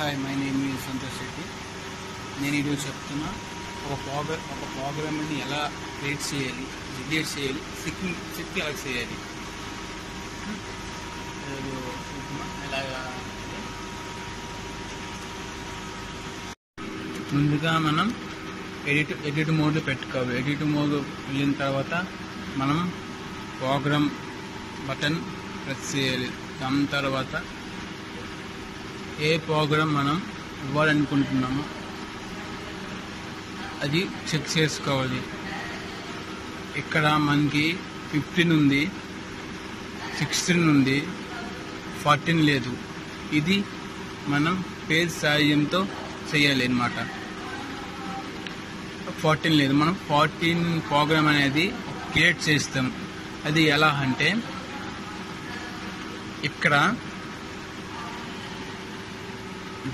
Hi my name ఈ సంతోష్ రెడ్డి. నేను ఈరోజు చెప్తున్నా ఒక ప్రోగ్రామ్ ఒక ప్రోగ్రామ్ని ఎలా క్రియేట్ చేయాలి జనరేట్ చేయాలి సిక్కింగ్ సిక్ ఎలా చేయాలి? ఎలాగా ముందుగా మనం ఎడిట్ ఎడిట్ మోడ్ పెట్టుకోవాలి. ఎడిట్ మోడ్ వెళ్ళిన తర్వాత మనం ప్రోగ్రామ్ బటన్ ప్రెస్ చేయాలి. దాని తర్వాత ఏ ప్రోగ్రామ్ మనం ఇవ్వాలనుకుంటున్నామో అది చెక్ చేసుకోవాలి. ఇక్కడ మనకి ఫిఫ్టీన్ ఉంది సిక్స్టీన్ ఉంది ఫార్టీన్ లేదు. ఇది మనం పేజ్ సాయంతో చేయాలి అనమాట ఫార్టీన్ లేదు. మనం ఫార్టీన్ ప్రోగ్రామ్ అనేది క్రియేట్ చేస్తాం. అది ఎలా అంటే ఇక్కడ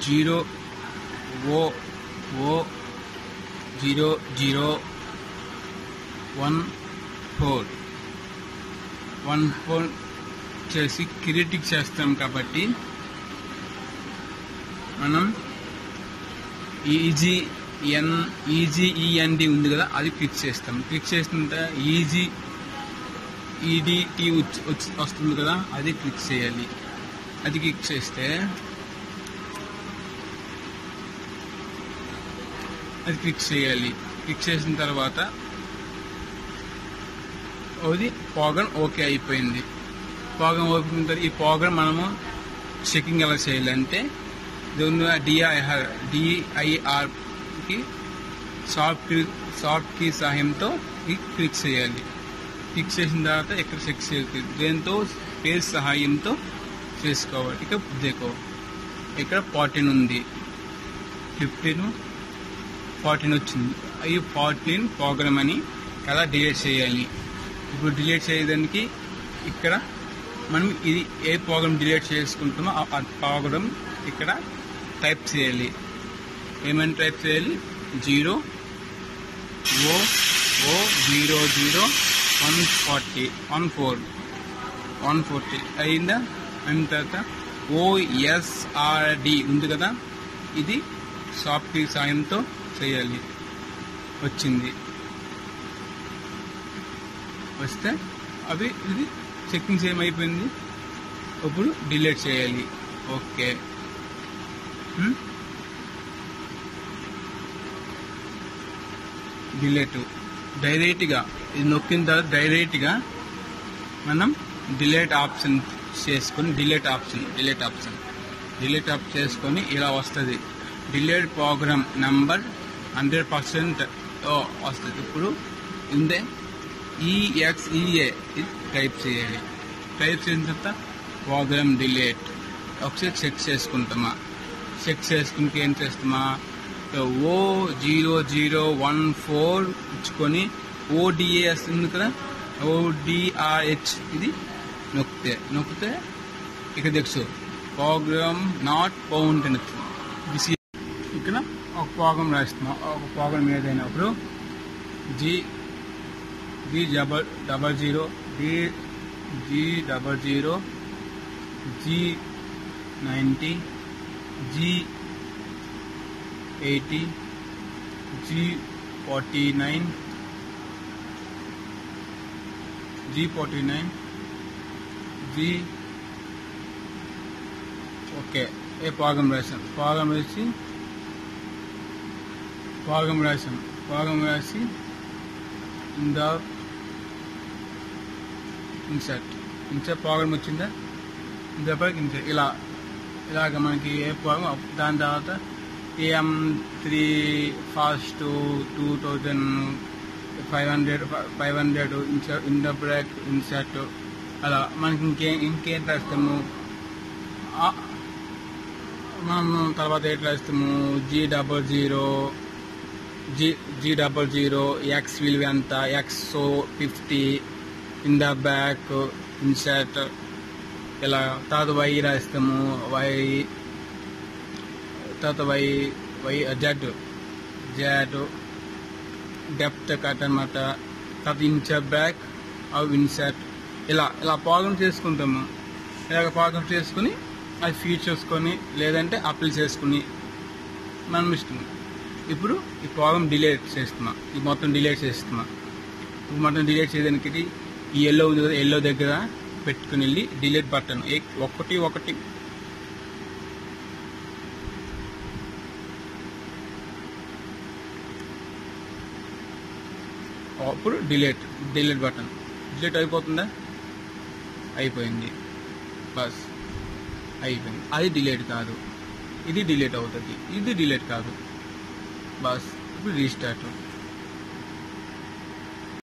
zero O O zero zero one four. One four చేసి క్రియేటిక్ చేస్తాం కాబట్టి మనం ఈజీ ఎన్ ఈజీ ఈఎన్డి ఉంది కదా అది క్లిక్ చేస్తాం. క్లిక్ చేస్తుంటే ఈజీ ఈడిటి వచ్చి వస్తుంది కదా అది క్లిక్ చేయాలి. అది క్లిక్ చేస్తే అది క్లిక్ చేయాలి. క్లిక్ చేసిన తర్వాత అది పోగన్ ఓకే అయిపోయింది. పోగన్ ఓపెన్ తర్వాత ఈ పోగన్ మనము చెకింగ్ ఎలా చేయాలంటే డిఐఆర్ డిఐఆర్కి సాఫ్ట్ సాఫ్ట్ కీ సహాయంతో క్లిక్ చేయాలి. క్లిక్ చేసిన తర్వాత ఇక్కడ చెక్ చేయాలి. దేంతో? పేజ్ సహాయంతో చేసుకోవాలి. ఇక దేకో ఇక్కడ ఫార్టీన్ ఉంది. ఫిఫ్టీన్ ఫార్టీన్ వచ్చింది. ఈ ఫార్టీన్ ప్రోగ్రామ్ అని ఎలా డిలీట్ చేయాలి. ఇప్పుడు డిలీట్ చేయడానికి ఇక్కడ మనం ఇది ఏ ప్రోగ్రామ్ డిలీట్ చేసుకుంటామో ఆ- ప్రోగ్రామ్ ఇక్కడ టైప్ చేయాలి. ఏమని టైప్ చేయాలి. Zero O O zero zero one forty one four one forty అయిందా? అయిన తర్వాత ఓఎస్ఆర్డి ఉంది కదా? ఇది సాఫ్ట్వేర్ సాయంతో చేయాలి. వచ్చింది. వస్తే అవి ఇది చెక్కింగ్ ఏమైపోయింది ఇప్పుడు డిలీట్ చేయాలి. ఓకే. డిలీట్. డైరెక్ట్గా ఇది నొక్కిన తర్వాత డైరెక్ట్గా మనం డిలీట్ ఆప్షన్ చేసుకొని delete option delete option. Delete ఆప్ చేసుకొని ఇలా వస్తుంది. Delete program number hundred percent వస్తుంది. ఇప్పుడు ఇందే ఈఎక్స్ఈఏ ఇది టైప్ చేయాలి. టైప్ చేసిన తర్వాత ప్రోగ్రామ్ డిలేట్. ఒకసారి చెక్ చేసుకుంటామా? చెక్ చేసుకుంటే ఏం చేస్తామా? O zero zero one four ఇచ్చుకొని ఓడిఏ వస్తుంది కదా? ఓడిఆర్హెచ్ ఇది నొక్కితే నొక్కితే ఇక తెలుసు. ప్రోగ్రామ్ నాట్ పౌంట్ అని ఇక్కడ ఒక ప్రోగ్రామ్ రాస్తున్నాం ఒక program ఏదైనప్పుడు G G double double zero D G double zero G ninety G eighty G forty nine G forty nine G okay ఏ పాగం రాశాం పాగం వేసి భాగం రాశాం భాగం రాసి ద ఇన్సర్ట్ ఇన్సర్ట్ ప్రోగ్రామ్ వచ్చిందా? ఇంతపైకి ఇన్సర్ట్ ఇలా ఇలాగ మనకి ఏ ప్రోగ్రామ్ దాని తర్వాత AM three fast two thousand five hundred five hundred insert in the break insert అలా మనకి ఇంకే ఇంకేం రాస్తాము? మనం తర్వాత ఎట్లా రాస్తాము? G double zero G G double zero X విలువ ఎంత X fifty in the back insert ఇలా తర్వాత వై రాస్తాము. వై తర్వాత Y Y Z Z depth cut అనమాట తర్వాత ఇన్సర్ట్ బ్యాక్ అవి ఇన్సర్ట్ ఇలా ఇలా ప్రోగ్రామ్ చేసుకుంటాము. ఇలాగ ప్రోగ్రామ్ చేసుకుని అది ఫీచర్స్కొని లేదంటే అప్లై చేసుకుని మనం ఇష్టం. ఇప్పుడు ఈ ప్రాబ్లం డిలేట్ చేస్తున్నా. ఈ మొత్తం డిలేట్ చేస్తున్నా. ఇప్పుడు మొత్తం డిలేట్ చేయడానికి ఈ ఎల్లో ఉంది కదా ఎల్లో దగ్గర పెట్టుకుని వెళ్ళి డిలీట్ బటన్ ఒకటి ఒకటి. అప్పుడు డిలీట్ డిలీట్ బటన్ డిలీట్ అయిపోతుందా? అయిపోయింది. బస్. అయిపోయింది. అది డిలీట్ కాదు. ఇది డిలీట్ అవుతుంది. ఇది డిలీట్ కాదు. బస్ ఇప్పుడు రీస్టార్ట్